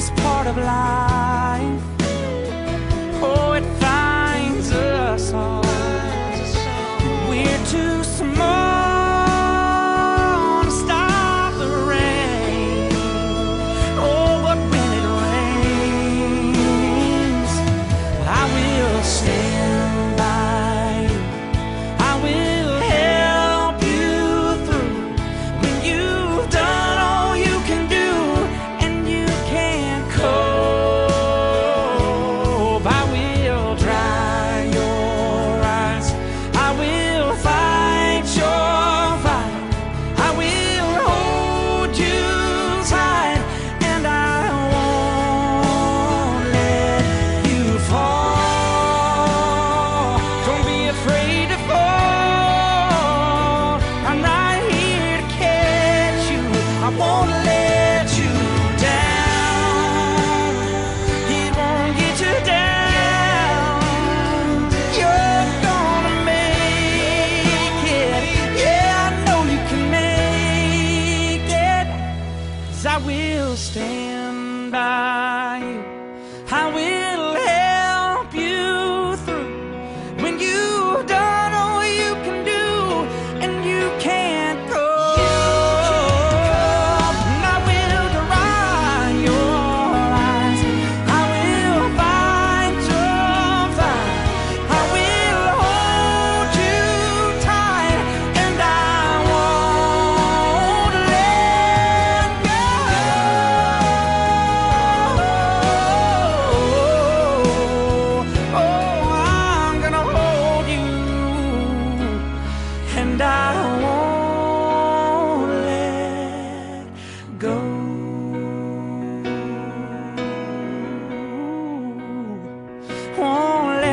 this part of life. by you. I will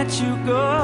let you go.